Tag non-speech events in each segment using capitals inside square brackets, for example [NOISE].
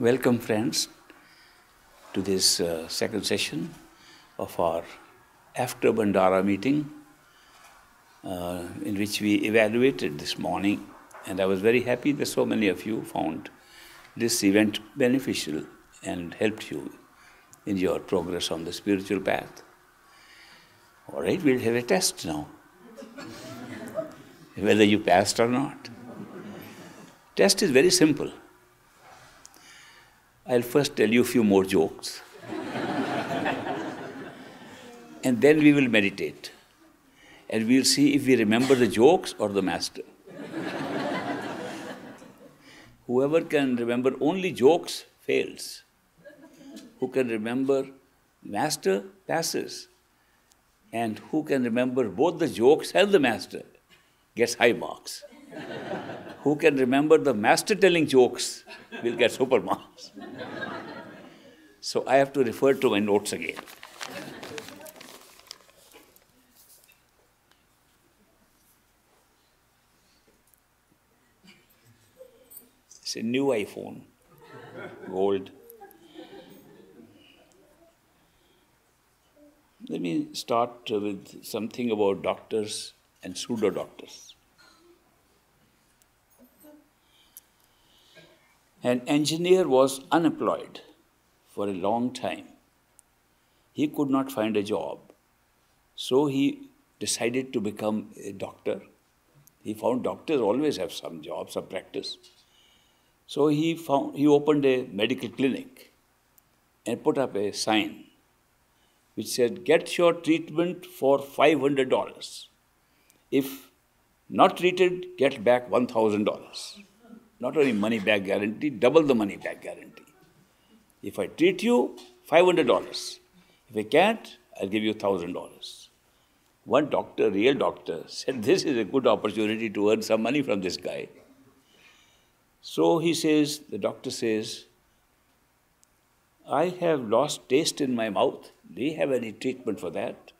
Welcome, friends, to this uh, second session of our after Bhandara meeting, uh, in which we evaluated this morning. And I was very happy that so many of you found this event beneficial and helped you in your progress on the spiritual path. All right, we'll have a test now, [LAUGHS] whether you passed or not. Test is very simple. I'll first tell you a few more jokes. and then we will meditate. And we'll see if we remember the jokes or the master. Whoever can remember only jokes fails. Who can remember master passes. And who can remember both the jokes and the master gets high marks. Who can remember the master telling jokes will get super marks. So I have to refer to my notes again. It's a new iPhone, gold. Let me start with something about doctors and pseudo doctors. An engineer was unemployed for a long time. He could not find a job. So he decided to become a doctor. He found doctors always have some job, some practice. So he found he opened a medical clinic and put up a sign which said, Get your treatment for $500. If not treated, get back $1,000. Not only money back guarantee, double the money back guarantee. If I treat you, $500. If I can't, I'll give you $1,000. One doctor, real doctor, [LAUGHS] said this is a good opportunity to earn some money from this guy. So he says, the doctor says, I have lost taste in my mouth. Do you have any treatment for that?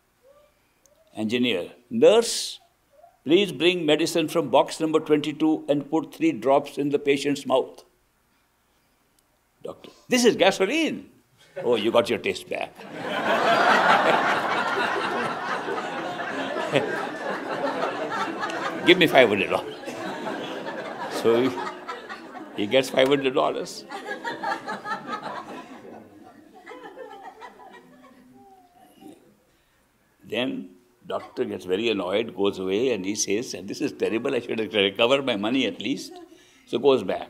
Engineer, nurse, Please bring medicine from box number 22 and put three drops in the patient's mouth. Doctor, this is gasoline. Oh, you got your taste back. [LAUGHS] Give me $500. So he, he gets $500. Then Doctor gets very annoyed, goes away, and he says, and this is terrible, I should recover my money at least. So goes back.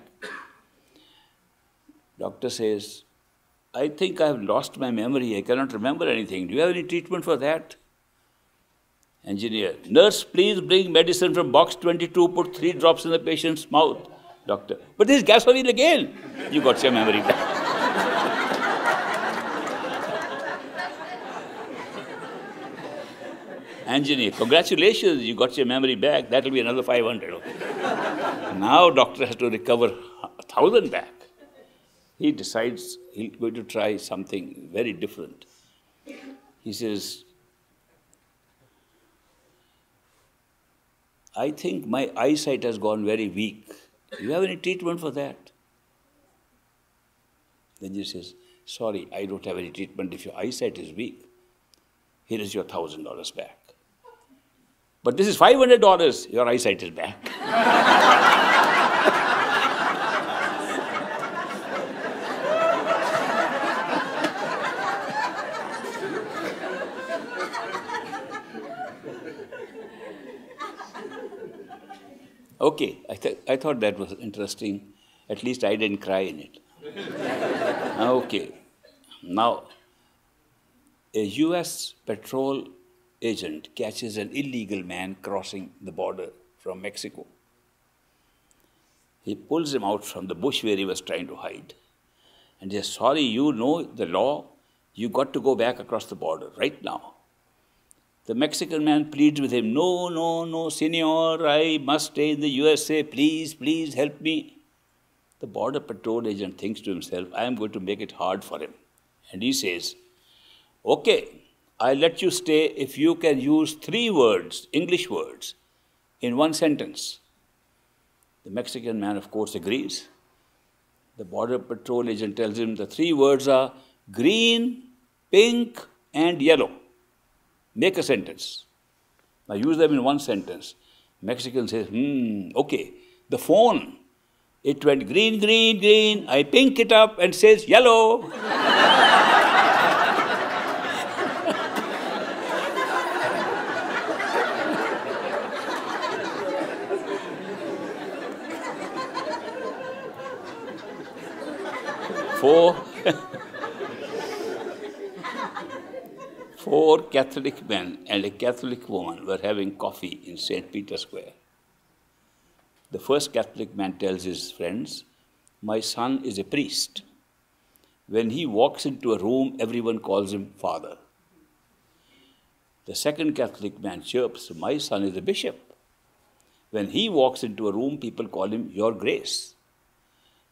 Doctor says, I think I have lost my memory, I cannot remember anything. Do you have any treatment for that? Engineer, nurse, please bring medicine from box 22, put three drops in the patient's mouth. Doctor, but this is gasoline again. You got your memory back. Engineer, congratulations, you got your memory back. That will be another 500. Okay. now doctor has to recover a thousand back. He decides he's going to try something very different. He says, I think my eyesight has gone very weak. Do you have any treatment for that? Then he says, Sorry, I don't have any treatment if your eyesight is weak. Here is your thousand dollars back. But this is $500, your eyesight is back. okay, I, th- I thought that was interesting. At least I didn't cry in it. okay, now a US petrol agent catches an illegal man crossing the border from Mexico. He pulls him out from the bush where he was trying to hide. And says, Sorry, you know the law. You got to go back across the border right now. The Mexican man pleads with him, No, no, no, senor, I must stay in the USA. Please, please help me. The border patrol agent thinks to himself, I am going to make it hard for him. And he says, Okay, I let you stay if you can use three words, English words, in one sentence. The Mexican man, of course, agrees. The border patrol agent tells him the three words are green, pink, and yellow. Make a sentence. Now use them in one sentence. Mexican says, hmm, okay. The phone, it went green, green, green. I pink it up and says yellow. [LAUGHS] Four. Four Catholic men and a Catholic woman were having coffee in St. Peter Square. The first Catholic man tells his friends, My son is a priest. When he walks into a room, everyone calls him father. The second Catholic man chirps, My son is a bishop. When he walks into a room, people call him Your Grace.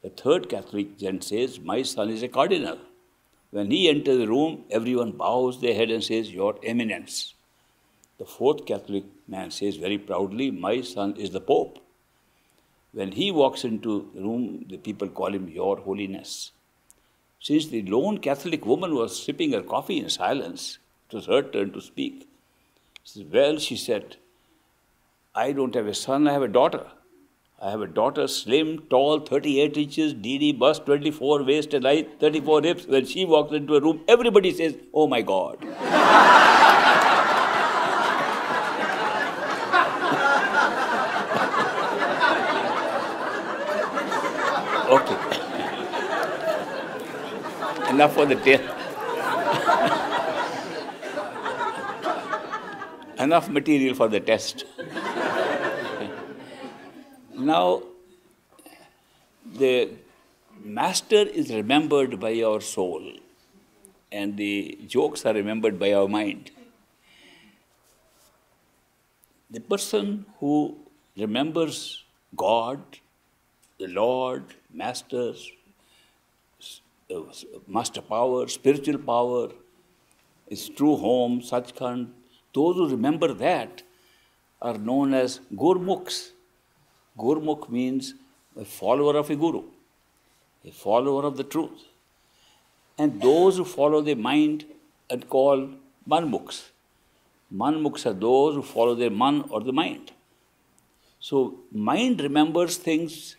The third Catholic then says, My son is a cardinal. When he enters the room, everyone bows their head and says, Your Eminence. The fourth Catholic man says very proudly, My son is the Pope. When he walks into the room, the people call him Your Holiness. Since the lone Catholic woman was sipping her coffee in silence, it was her turn to speak. She said, Well, she said, I don't have a son, I have a daughter. I have a daughter, slim, tall, 38 inches, DD bust, 24 waist and height, 34 hips. When she walks into a room, everybody says, Oh my God. [LAUGHS] okay. [LAUGHS] Enough for the tale. [LAUGHS] Enough material for the test. Now, the master is remembered by our soul, and the jokes are remembered by our mind. The person who remembers God, the Lord, masters, master power, spiritual power, his true home, Sachkhand, those who remember that are known as Gurmukhs. Gurmukh means a follower of a guru, a follower of the truth. And those who follow the mind are called manmukhs. Manmukhs are those who follow their man or the mind. So, mind remembers things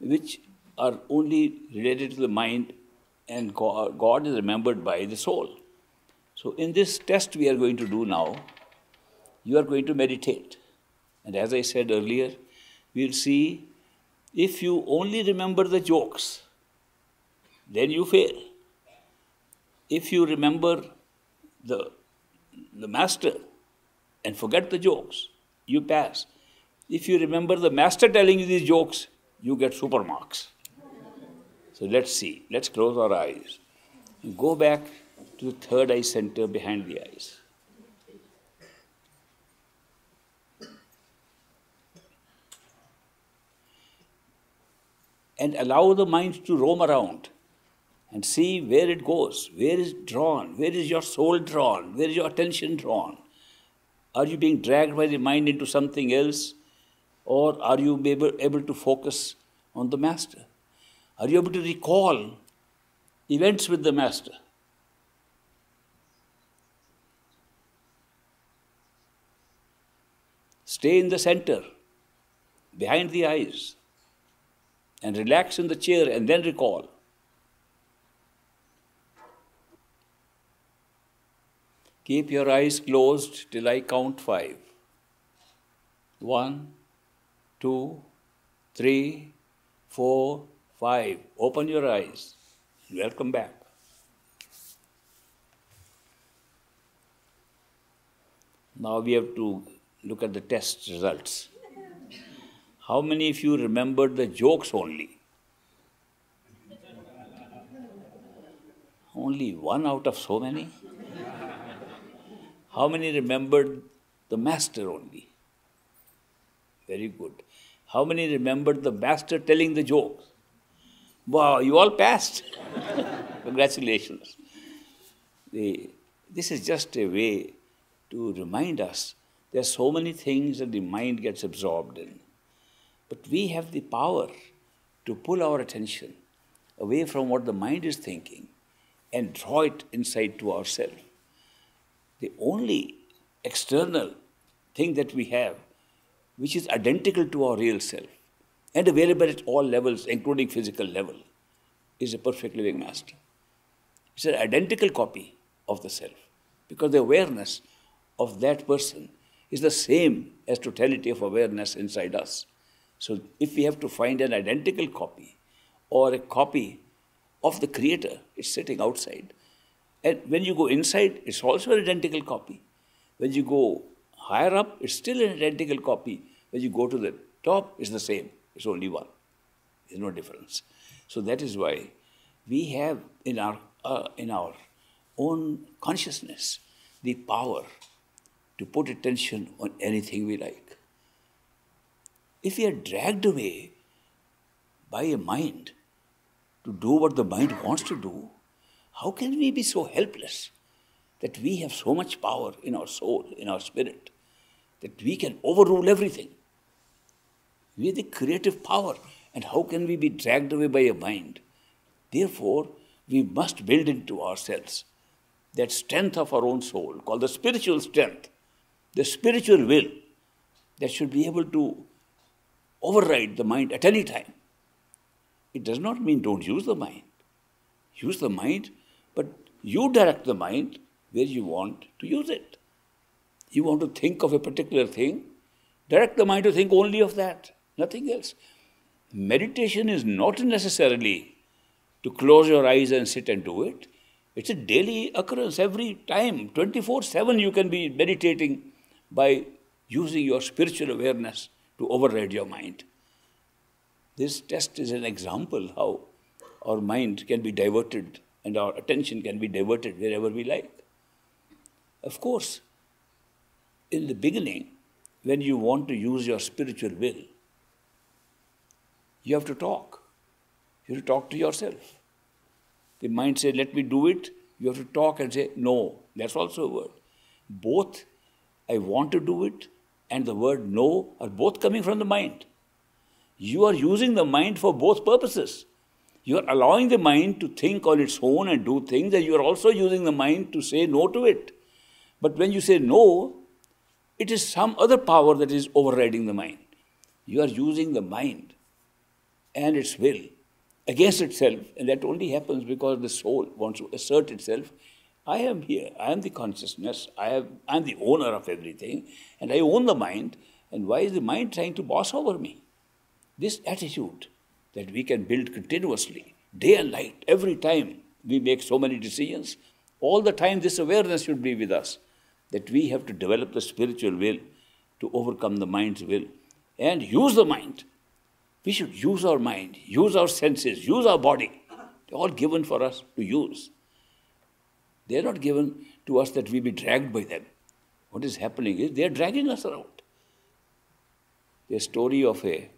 which are only related to the mind, and God is remembered by the soul. So, in this test we are going to do now, you are going to meditate. And as I said earlier, we'll see if you only remember the jokes, then you fail. If you remember the, the master and forget the jokes, you pass. If you remember the master telling you these jokes, you get super marks. So let's see. Let's close our eyes. Go back to the third eye center behind the eyes. And allow the mind to roam around and see where it goes, where is drawn, where is your soul drawn, where is your attention drawn. Are you being dragged by the mind into something else, or are you able, able to focus on the Master? Are you able to recall events with the Master? Stay in the center, behind the eyes and relax in the chair and then recall. Keep your eyes closed till I count five. One, two, three, four, five. Open your eyes. Welcome back. Now we have to look at the test results. How many of you remembered the jokes only? Only one out of so many? How many remembered the master only? Very good. How many remembered the master telling the jokes? Wow, you all passed. [LAUGHS] Congratulations. The, this is just a way to remind us there are so many things that the mind gets absorbed in. But we have the power to pull our attention away from what the mind is thinking and draw it inside to ourselves. The only external thing that we have, which is identical to our real self and available at all levels, including physical level, is a perfect living master. It's an identical copy of the self because the awareness of that person is the same as totality of awareness inside us. So if we have to find an identical copy or a copy of the creator, it's sitting outside. And when you go inside, it's also an identical copy. When you go higher up, it's still an identical copy. When you go to the top, it's the same. It's only one. There's no difference. So that is why we have in our, uh, in our own consciousness the power to put attention on anything we like. If we are dragged away by a mind to do what the mind wants to do, how can we be so helpless that we have so much power in our soul, in our spirit, that we can overrule everything? We are the creative power, and how can we be dragged away by a mind? Therefore, we must build into ourselves that strength of our own soul, called the spiritual strength, the spiritual will that should be able to override the mind at any time. It does not mean don't use the mind. Use the mind, but you direct the mind where you want to use it. You want to think of a particular thing, direct the mind to think only of that, nothing else. Meditation is not necessarily to close your eyes and sit and do it. It's a daily occurrence every time. 24 7 you can be meditating by using your spiritual awareness to override your mind. This test is an example how our mind can be diverted and our attention can be diverted wherever we like. Of course, in the beginning, when you want to use your spiritual will, you have to talk. You have to talk to yourself. The mind says, let me do it. You have to talk and say, no. That's also a word. Both I want to do it, and the word no are both coming from the mind. You are using the mind for both purposes. You are allowing the mind to think on its own and do things, and you are also using the mind to say no to it. But when you say no, it is some other power that is overriding the mind. You are using the mind and its will against itself, and that only happens because the soul wants to assert itself I am here. I am the consciousness. I am the owner of everything. And I own the mind. And why is the mind trying to boss over me? This attitude that we can build continuously, day and night, every time we make so many decisions, all the time this awareness should be with us that we have to develop the spiritual will to overcome the mind's will and use the mind. We should use our mind, use our senses, use our body. They're all given for us to use. They are not given to us that we be dragged by them. What is happening is they are dragging us around. The story of a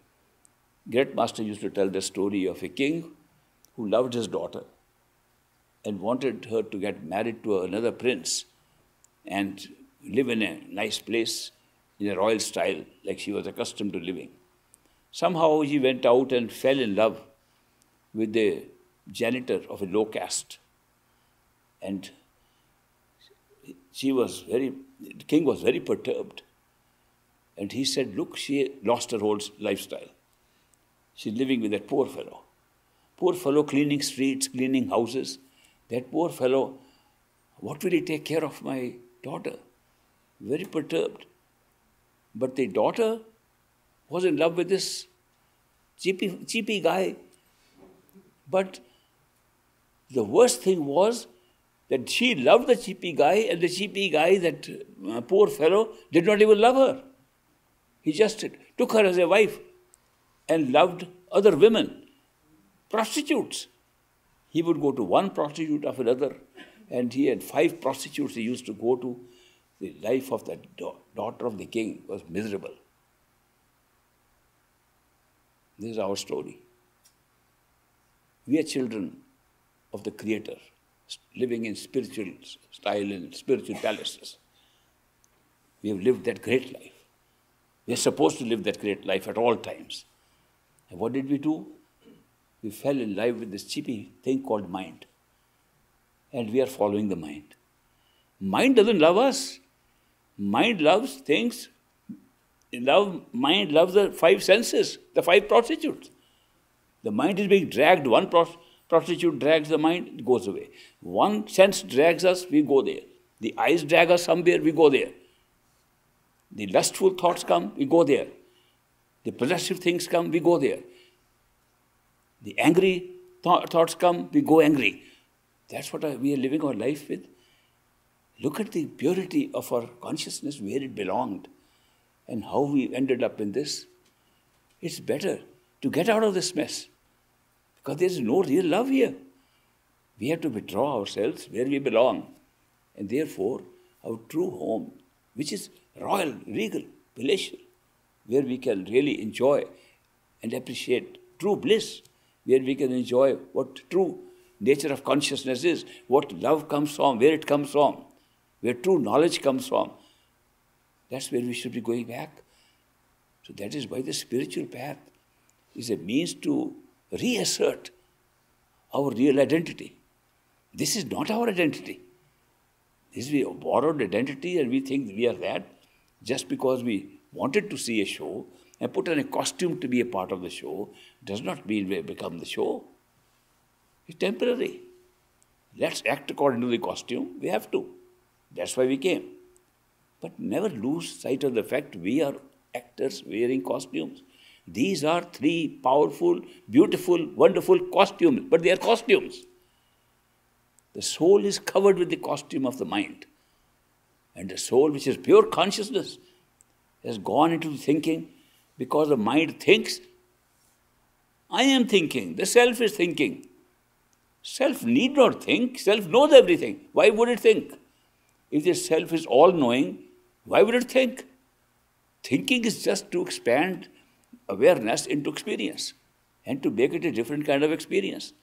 great master used to tell the story of a king who loved his daughter and wanted her to get married to another prince and live in a nice place in a royal style like she was accustomed to living. Somehow he went out and fell in love with the janitor of a low caste. And she was very, the king was very perturbed. And he said, Look, she lost her whole lifestyle. She's living with that poor fellow. Poor fellow cleaning streets, cleaning houses. That poor fellow, what will he take care of my daughter? Very perturbed. But the daughter was in love with this cheapy, cheapy guy. But the worst thing was that she loved the cheapy guy, and the cheapy guy, that uh, poor fellow, did not even love her. He just took her as a wife and loved other women, prostitutes. He would go to one prostitute after another, and he had five prostitutes he used to go to. The life of that daughter of the king was miserable. This is our story. We are children of the Creator living in spiritual style and spiritual palaces. We have lived that great life. We are supposed to live that great life at all times. And what did we do? we fell in love with this cheapy thing called mind. And we are following the mind. Mind doesn't love us. Mind loves things. Love, mind loves the five senses, the five prostitutes. The mind is being dragged. One prostitute drags the mind, it goes away. One sense drags us, we go there. The eyes drag us somewhere, we go there. The lustful thoughts come, we go there. The possessive things come, we go there. The angry th- thoughts come, we go angry. That's what we are living our life with. Look at the purity of our consciousness, where it belonged, and how we ended up in this. It's better to get out of this mess because there is no real love here. We have to withdraw ourselves where we belong, and therefore, our true home, which is royal, regal, palatial, where we can really enjoy and appreciate true bliss, where we can enjoy what true nature of consciousness is, what love comes from, where it comes from, where true knowledge comes from. That's where we should be going back. So that is why the spiritual path is a means to reassert our real identity. This is not our identity. This is a borrowed identity and we think we are that just because we wanted to see a show and put on a costume to be a part of the show does not mean we become the show. It's temporary. Let's act according to the costume. We have to. That's why we came. But never lose sight of the fact we are actors wearing costumes. These are three powerful, beautiful, wonderful costumes, but they are costumes. The soul is covered with the costume of the mind. And the soul, which is pure consciousness, has gone into thinking because the mind thinks. I am thinking, the self is thinking. Self need not think, self knows everything. Why would it think? If the self is all knowing, why would it think? Thinking is just to expand awareness into experience and to make it a different kind of experience.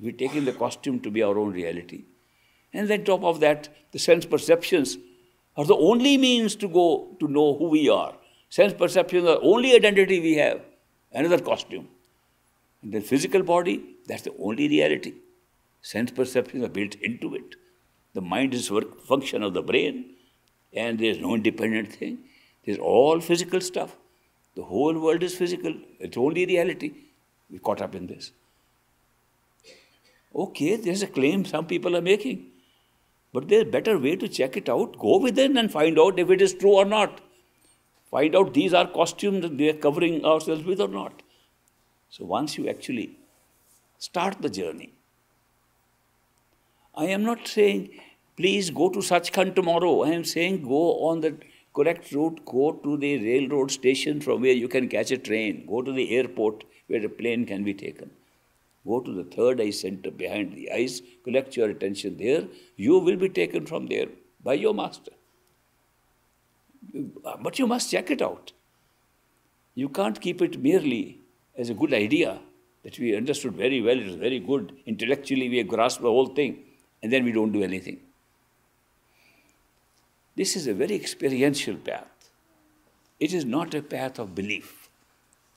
We take in the costume to be our own reality. And then top of that, the sense perceptions are the only means to go to know who we are. Sense perceptions are the only identity we have, another costume. And the physical body, that's the only reality. Sense perceptions are built into it. The mind is work function of the brain, and there's no independent thing. There's all physical stuff. The whole world is physical. It's only reality. We caught up in this. Okay, there's a claim some people are making. But there's a better way to check it out. Go within and find out if it is true or not. Find out these are costumes that they are covering ourselves with or not. So once you actually start the journey, I am not saying, please go to Sachkhand tomorrow. I am saying go on the correct route, go to the railroad station from where you can catch a train. Go to the airport where a plane can be taken. Go to the third eye center behind the eyes, collect your attention there. You will be taken from there by your master. Uh, but you must check it out. You can't keep it merely as a good idea that we understood very well, it is very good. Intellectually, we grasp the whole thing, and then we don't do anything. This is a very experiential path. It is not a path of belief,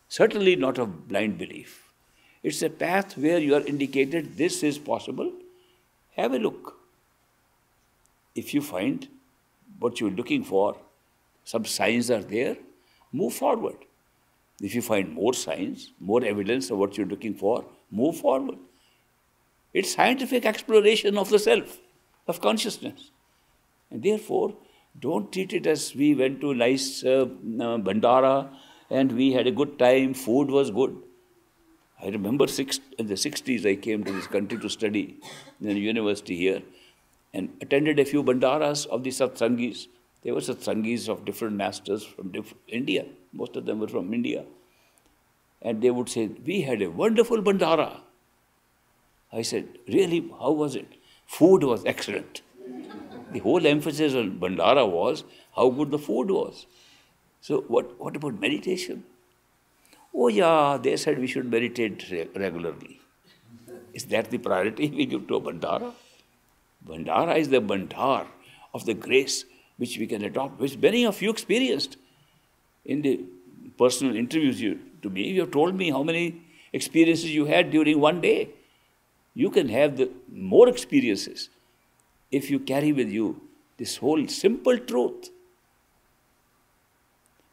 certainly not of blind belief. It's a path where you are indicated this is possible. Have a look. If you find what you're looking for, some signs are there, move forward. If you find more signs, more evidence of what you're looking for, move forward. It's scientific exploration of the self, of consciousness. And therefore, don't treat it as we went to nice uh, uh, bhandara and we had a good time, food was good. I remember six, in the 60s, I came to this country to study in a university here and attended a few bhandaras of the satsangis. They were satsangis of different masters from India. Most of them were from India. And they would say, We had a wonderful bhandara. I said, Really? How was it? Food was excellent. The whole emphasis on bhandara was how good the food was. So, what, what about meditation? Oh, yeah, they said we should meditate regularly. Is that the priority [LAUGHS] we give to a Bhandara? Bhandara is the Bandar of the grace which we can adopt, which many of you experienced. In the personal interviews you, to me, you have told me how many experiences you had during one day. You can have the more experiences if you carry with you this whole simple truth.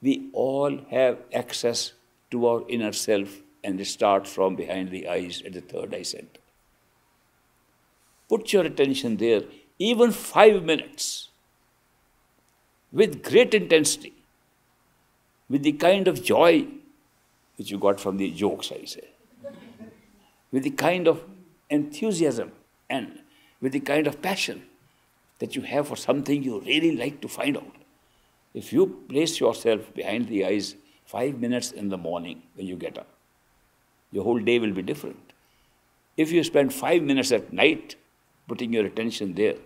We all have access to our inner self and it starts from behind the eyes at the third eye center. Put your attention there, even five minutes, with great intensity, with the kind of joy which you got from the jokes, I say, with the kind of enthusiasm and with the kind of passion that you have for something you really like to find out. If you place yourself behind the eyes five minutes in the morning when you get up, your whole day will be different. If you spend five minutes at night putting your attention there,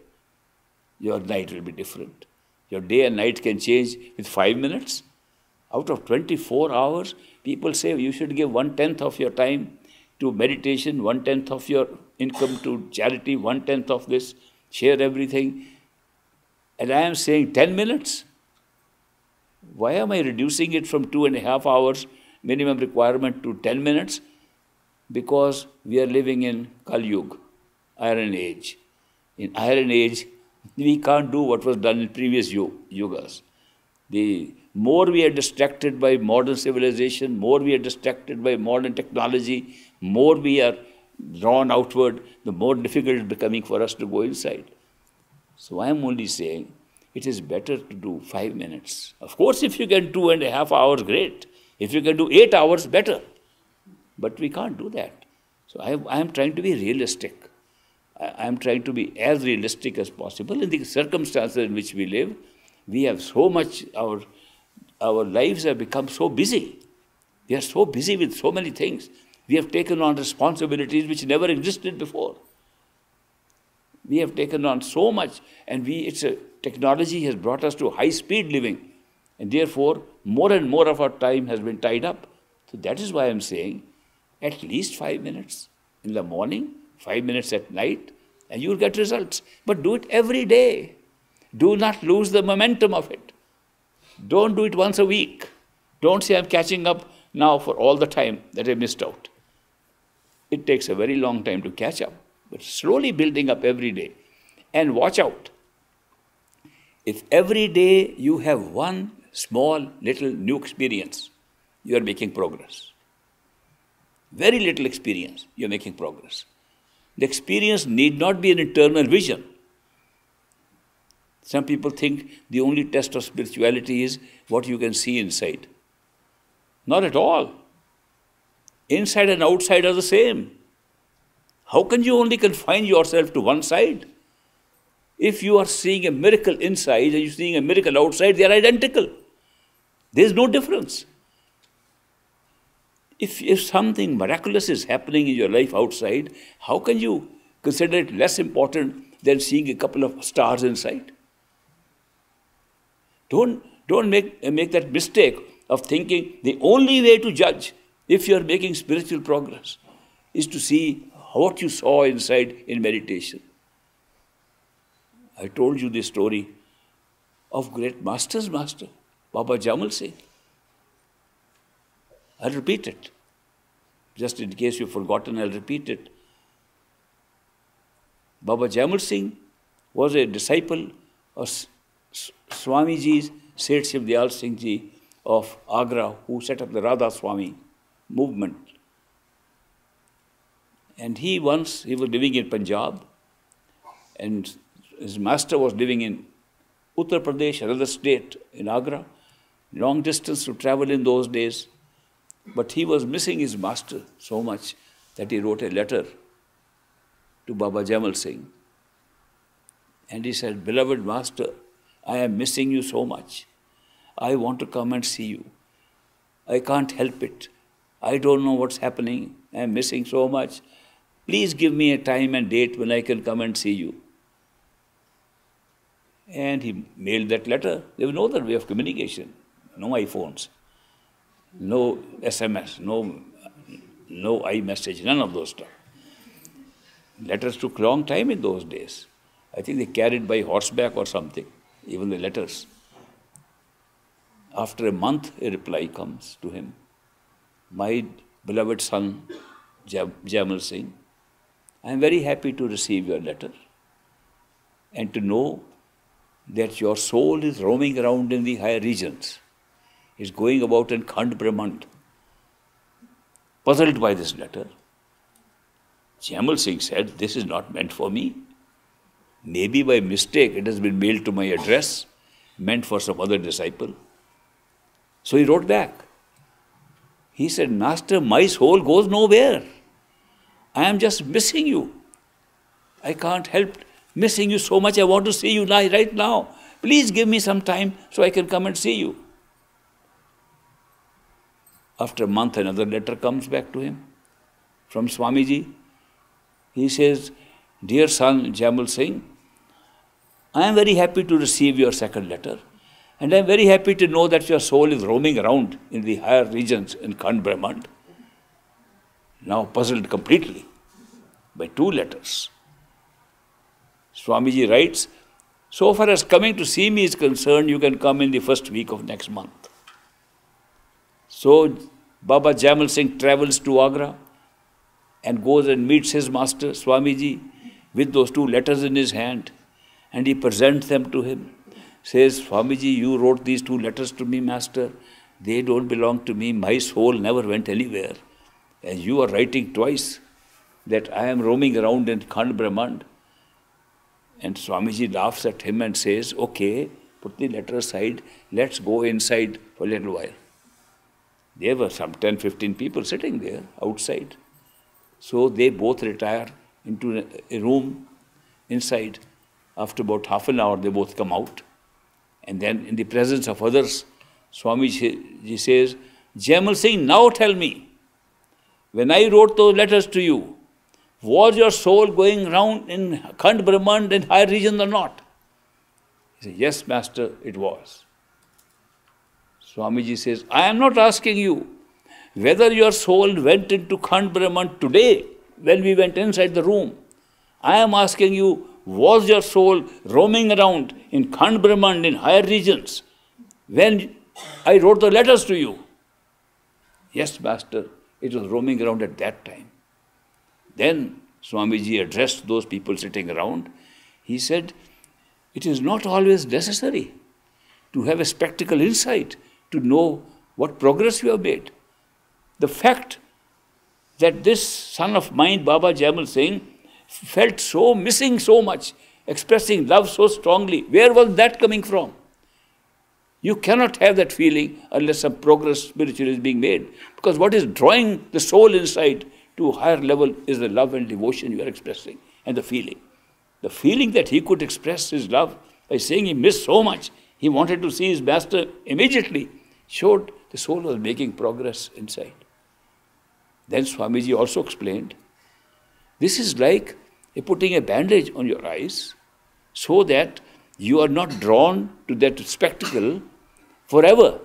your night will be different. Your day and night can change with five minutes. Out of 24 hours, people say you should give one tenth of your time to meditation, one tenth of your income to charity, one tenth of this, share everything. And I am saying 10 minutes. Why am I reducing it from two and a half hours minimum requirement to 10 minutes? Because we are living in Kali Yuga, Iron Age. In Iron Age, we can't do what was done in previous yugas. The more we are distracted by modern civilization, more we are distracted by modern technology, more we are drawn outward, the more difficult it is becoming for us to go inside. So I am only saying it is better to do five minutes. Of course, if you can two and a half hours, great. If you can do eight hours, better. But we can't do that. So I, I am trying to be realistic. I am trying to be as realistic as possible in the circumstances in which we live. We have so much, our, our lives have become so busy. We are so busy with so many things. We have taken on responsibilities which never existed before. We have taken on so much, and we, it's a, technology has brought us to high speed living, and therefore, more and more of our time has been tied up. So that is why I'm saying at least five minutes in the morning five minutes at night, and you'll get results. But do it every day. Do not lose the momentum of it. Don't do it once a week. Don't say I'm catching up now for all the time that I missed out. It takes a very long time to catch up, but slowly building up every day. And watch out. If every day you have one small little new experience, you are making progress. Very little experience, you're making progress. The experience need not be an internal vision. Some people think the only test of spirituality is what you can see inside. Not at all. Inside and outside are the same. How can you only confine yourself to one side? If you are seeing a miracle inside and you're seeing a miracle outside, they are identical. There is no difference. If, if something miraculous is happening in your life outside, how can you consider it less important than seeing a couple of stars inside? Don't, don't make, make that mistake of thinking the only way to judge if you are making spiritual progress is to see what you saw inside in meditation. I told you the story of great master's master, Baba Jaimal Singh. I'll repeat it. Just in case you've forgotten, I'll repeat it. Baba Jaimal Singh was a disciple of Swamiji's Seth Shivdayal Singh Ji of Agra, who set up the Radha Swami movement. And he once, he was living in Punjab, and his master was living in Uttar Pradesh, another state in Agra. Long distance to travel in those days. But he was missing his master so much that he wrote a letter to Baba Jaimal Singh. And he said, Beloved master, I am missing you so much. I want to come and see you. I can't help it. I don't know what's happening. I am missing so much. Please give me a time and date when I can come and see you. And he mailed that letter. There was no other way of communication, no iPhones no SMS, no, no iMessage, none of those stuff. Letters took long time in those days. I think they carried by horseback or something, even the letters. After a month, a reply comes to him. My beloved son, Jaimal Singh, I am very happy to receive your letter and to know that your soul is roaming around in the higher regions, is going about in Khand Brahmand. Puzzled by this letter, Jaimal Singh said, This is not meant for me. Maybe by mistake it has been mailed to my address, meant for some other disciple. So he wrote back. He said, Master, my soul goes nowhere. I am just missing you. I can't help missing you so much. I want to see you right now. Please give me some time so I can come and see you. After a month, another letter comes back to him from Swamiji. He says, Dear son Jaimal Singh, I am very happy to receive your second letter. And I am very happy to know that your soul is roaming around in the higher regions in Khand Brahmand. Now puzzled completely by two letters. Swamiji writes, so far as coming to see me is concerned, you can come in the first week of next month. So Baba Jaimal Singh travels to Agra and goes and meets his master, Swamiji, with those two letters in his hand, and he presents them to him. Says, Swamiji, you wrote these two letters to me, master. They don't belong to me. My soul never went anywhere. And you are writing twice that I am roaming around in Khand Brahmand. And Swamiji laughs at him and says, Okay, put the letter aside, let's go inside for a little while. There were some 10 15 people sitting there outside. So they both retire into a room inside. After about half an hour, they both come out. And then, in the presence of others, Swami Swamiji says, Jaimal Singh, now tell me, when I wrote those letters to you, was your soul going round in Khand Brahmand in higher region or not? He said, Yes, Master, it was. Swamiji says, I am not asking you whether your soul went into Khand today when we went inside the room. I am asking you, was your soul roaming around in Khand Brahman in higher regions when I wrote the letters to you? Yes, Master, it was roaming around at that time. Then Swamiji addressed those people sitting around. He said, It is not always necessary to have a spectacle insight to know what progress you have made. The fact that this son of mine, Baba Jaimal Singh, felt so missing so much, expressing love so strongly, where was that coming from? You cannot have that feeling unless some progress spiritually is being made. Because what is drawing the soul inside to a higher level is the love and devotion you are expressing and the feeling. The feeling that he could express his love by saying he missed so much, he wanted to see his master immediately, showed the soul was making progress inside. Then Swamiji also explained this is like putting a bandage on your eyes so that you are not drawn to that spectacle forever.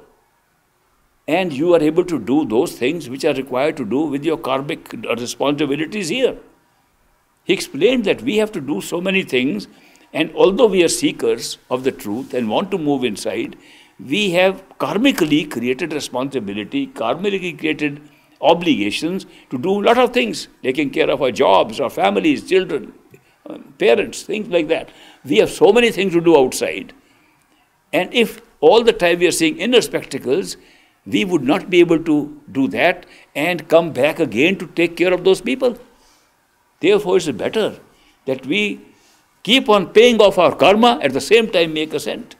And you are able to do those things which are required to do with your karmic responsibilities here. He explained that we have to do so many things, and although we are seekers of the truth and want to move inside, we have karmically created responsibility, karmically created obligations to do a lot of things, taking care of our jobs, our families, children, uh, parents, things like that. We have so many things to do outside. And if all the time we are seeing inner spectacles, we would not be able to do that and come back again to take care of those people. Therefore, it's better that we keep on paying off our karma at the same time make a cent.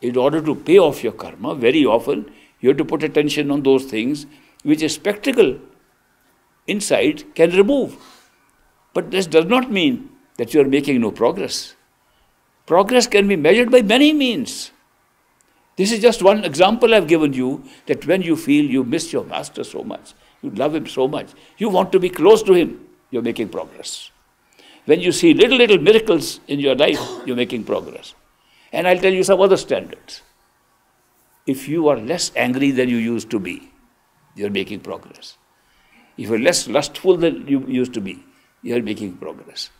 In order to pay off your karma, very often you have to put attention on those things which a spectacle inside can remove. But this does not mean that you are making no progress. Progress can be measured by many means. This is just one example I've given you that when you feel you miss your master so much, you love him so much, you want to be close to him, you're making progress. When you see little, little miracles in your life, you're making progress. And I'll tell you some other standards. If you are less angry than you used to be, you're making progress. If you're less lustful than you used to be, you're making progress.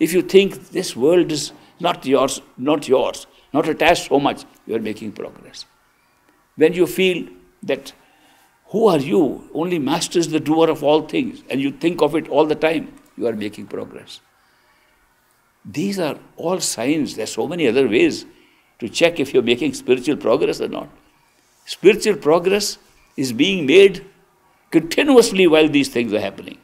If you think this world is not yours, not yours, not attached so much, you are making progress. When you feel that Who are you? Only Master is the doer of all things, and you think of it all the time. You are making progress. These are all signs. There are so many other ways to check if you're making spiritual progress or not. Spiritual progress is being made continuously while these things are happening.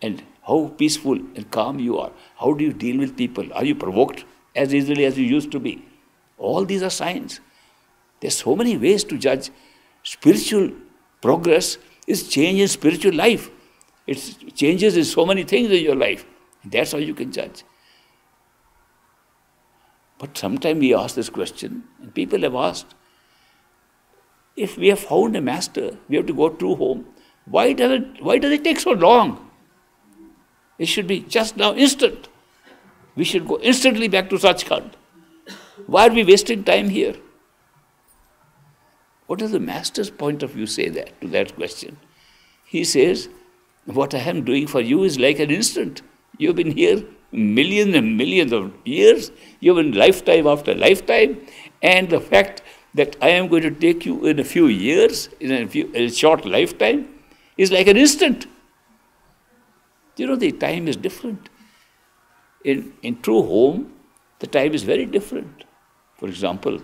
And how peaceful and calm you are. How do you deal with people? Are you provoked as easily as you used to be? All these are signs. There's so many ways to judge. Spiritual progress is change in spiritual life. It changes in so many things in your life. That's how you can judge. But sometimes we ask this question, and people have asked, if we have found a master, we have to go to home. Why does it, why does it take so long? It should be just now, instant. We should go instantly back to Sachkhand. Why are we wasting time here? What does the master's point of view say that to that question? He says, What I am doing for you is like an instant. You've been here millions and millions of years, you've been lifetime after lifetime, and the fact that I am going to take you in a few years, in a, few, a short lifetime, is like an instant. You know, the time is different. In, in true home, the time is very different. For example,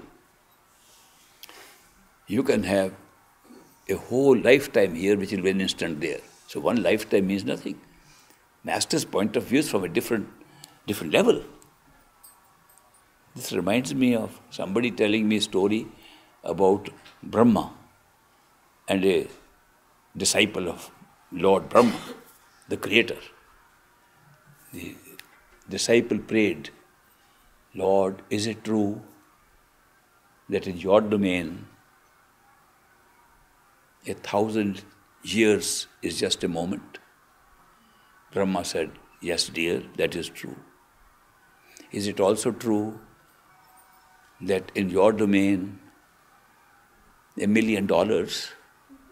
you can have a whole lifetime here which be an instant there. So one lifetime means nothing. Master's point of view is from a different, different level. This reminds me of somebody telling me a story about Brahma and a disciple of Lord Brahma, the creator. The disciple prayed, Lord, is it true that in your domain a thousand years is just a moment? Brahma said, Yes, dear, that is true. Is it also true that in your domain a million dollars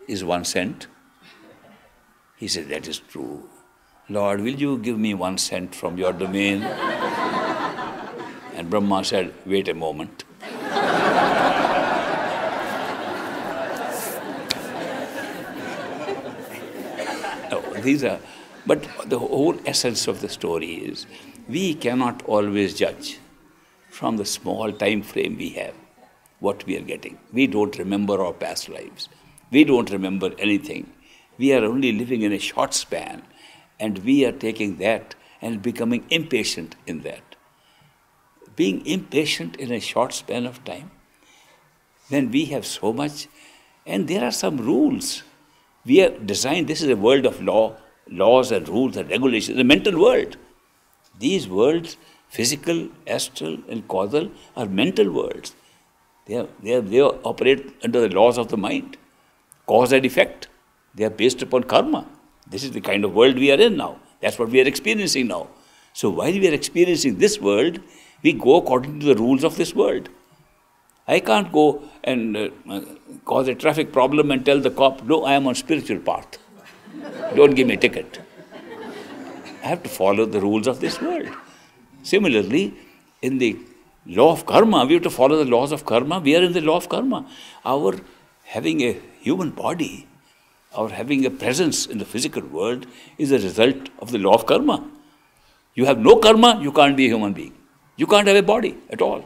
is one cent? He said, That is true. Lord, will you give me one cent from your domain? and Brahma said, Wait a moment. [LAUGHS] these are, but the whole essence of the story is we cannot always judge from the small time frame we have what we are getting. We don't remember our past lives. We don't remember anything. We are only living in a short span, and we are taking that and becoming impatient in that. Being impatient in a short span of time, then we have so much, and there are some rules. We are designed, this is a world of law, laws and rules and regulations, the mental world. These worlds, physical, astral, and causal, are mental worlds. They, are, they, are, they operate under the laws of the mind. Cause and effect. They are based upon karma. This is the kind of world we are in now. That's what we are experiencing now. So while we are experiencing this world, we go according to the rules of this world. I can't go and uh, cause a traffic problem and tell the cop, no, I am on spiritual path. Don't give me a ticket. I have to follow the rules of this world. Similarly, in the law of karma, we have to follow the laws of karma. We are in the law of karma. Our having a human body, our having a presence in the physical world is a result of the law of karma. You have no karma, you can't be a human being. You can't have a body at all.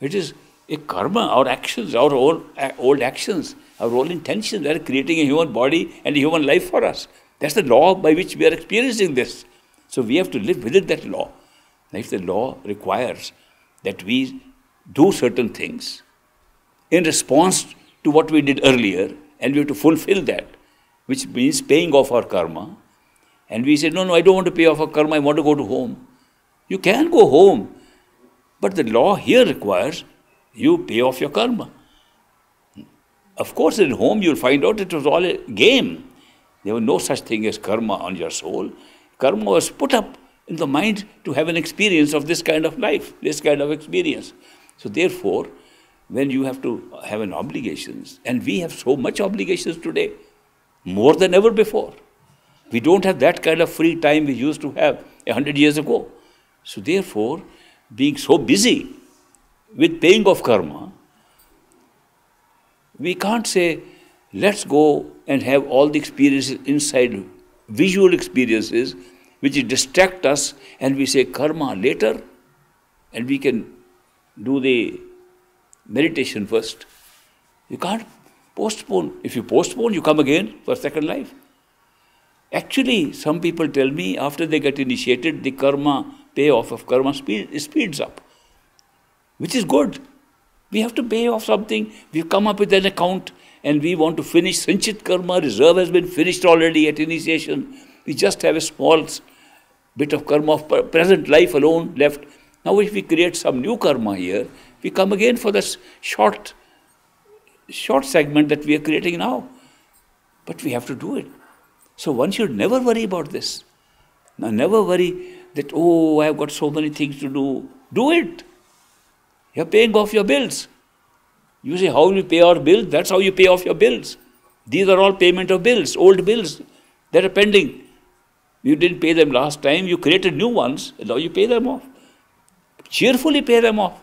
It is a karma, our actions, our old, uh, old actions, our old intentions are creating a human body and a human life for us. That's the law by which we are experiencing this. So we have to live within that law. If the law requires that we do certain things in response to what we did earlier, and we have to fulfill that, which means paying off our karma. And we say, No, no, I don't want to pay off our karma, I want to go to home. You can go home, but the law here requires you pay off your karma. Of course, in home you'll find out it was all a game. There was no such thing as karma on your soul. Karma was put up in the mind to have an experience of this kind of life, this kind of experience. So therefore, when you have to have an obligations, and we have so much obligations today, more than ever before. We don't have that kind of free time we used to have a hundred years ago. So therefore, being so busy with paying off karma, we can't say, Let's go and have all the experiences inside, visual experiences, which distract us, and we say karma later, and we can do the meditation first. You can't postpone. If you postpone, you come again for second life. Actually, some people tell me after they get initiated, the karma payoff of karma speed, speeds up, which is good. We have to pay off something. We've come up with an account and we want to finish. Sanchit karma reserve has been finished already at initiation. We just have a small bit of karma of present life alone left. Now, if we create some new karma here, we come again for this short, short segment that we are creating now. But we have to do it. So one should never worry about this. Now, never worry that, oh, I have got so many things to do. Do it. You're paying off your bills. You say, how will you pay our bills? That's how you pay off your bills. These are all payment of bills, old bills that are pending. You didn't pay them last time, you created new ones, now you pay them off. Cheerfully pay them off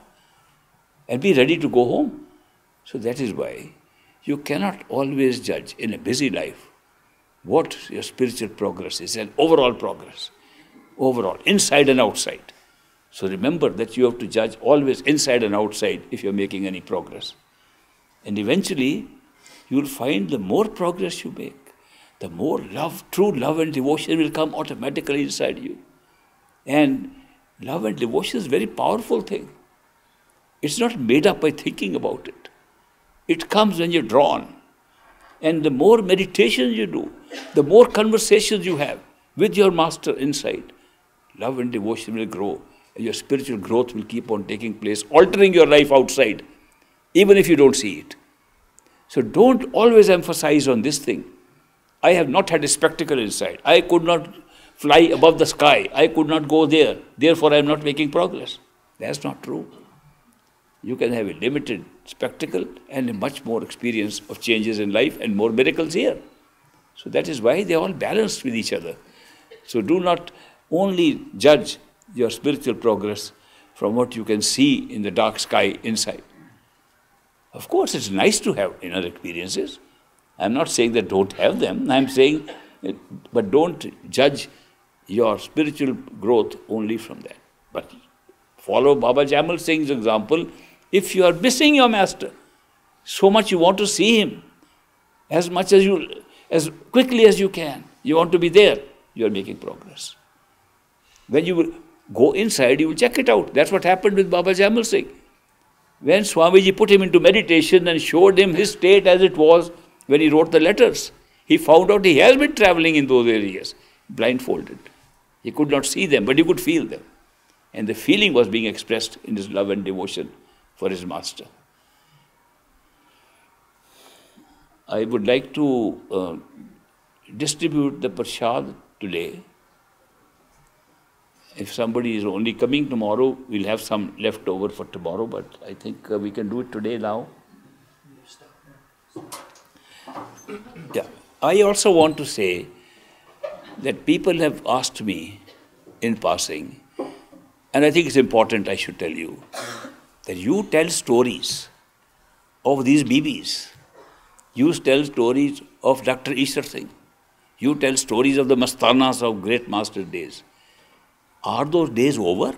and be ready to go home. So that is why you cannot always judge in a busy life what your spiritual progress is and overall progress. Overall, inside and outside. So remember that you have to judge always inside and outside if you're making any progress. And eventually, you'll find the more progress you make, the more love, true love and devotion will come automatically inside you. And love and devotion is a very powerful thing. It's not made up by thinking about it. It comes when you're drawn. And the more meditation you do, the more conversations you have with your master inside, love and devotion will grow And your spiritual growth will keep on taking place, altering your life outside, even if you don't see it. So don't always emphasize on this thing. I have not had a spectacle inside. I could not fly above the sky. I could not go there. Therefore, I am not making progress. That's not true. You can have a limited spectacle and a much more experience of changes in life and more miracles here. So that is why they all balanced with each other. So do not only judge your spiritual progress from what you can see in the dark sky inside. Of course, it's nice to have inner experiences. I'm not saying that don't have them. I'm saying, but don't judge your spiritual growth only from that. But follow Baba Jaimal Singh's example. If you are missing your master, so much you want to see him, as much as you, as quickly as you can, you want to be there, you are making progress. When you will Go inside, you will check it out. That's what happened with Baba Jaimal Singh. When Swamiji put him into meditation and showed him his state as it was when he wrote the letters, he found out he has been traveling in those areas, blindfolded. He could not see them, but he could feel them. And the feeling was being expressed in his love and devotion for his master. I would like to uh, distribute the prasad today if somebody is only coming tomorrow, we'll have some left over for tomorrow, but I think uh, we can do it today now. Yeah. I also want to say that people have asked me in passing, and I think it's important I should tell you, that you tell stories of these BBs. You tell stories of Dr. Ishar Singh. You tell stories of the Mastanas of great master days. Are those days over?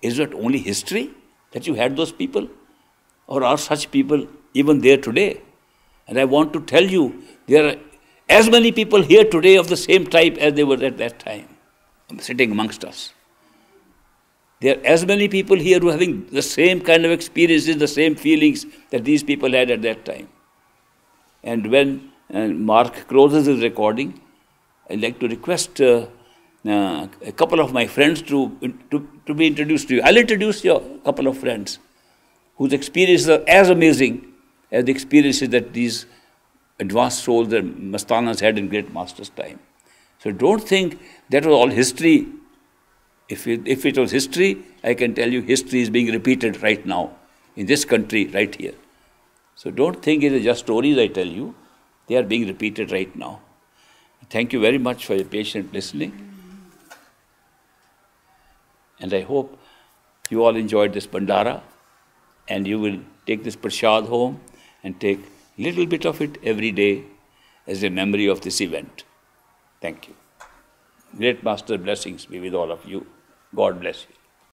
Is it only history that you had those people? Or are such people even there today? And I want to tell you, there are as many people here today of the same type as they were at that time, sitting amongst us. There are as many people here who are having the same kind of experiences, the same feelings that these people had at that time. And when uh, Mark closes his recording, I'd like to request uh, uh, a couple of my friends to, to, to be introduced to you. I'll introduce you a couple of friends whose experiences are as amazing as the experiences that these advanced souls that Mastanas had in Great Master's time. So don't think that was all history. If it, if it was history, I can tell you history is being repeated right now in this country, right here. So don't think it is just stories I tell you. They are being repeated right now. Thank you very much for your patient listening. And I hope you all enjoyed this Bhandara and you will take this prasad home and take little bit of it every day as a memory of this event. Thank you. Great Master blessings be with all of you. God bless you.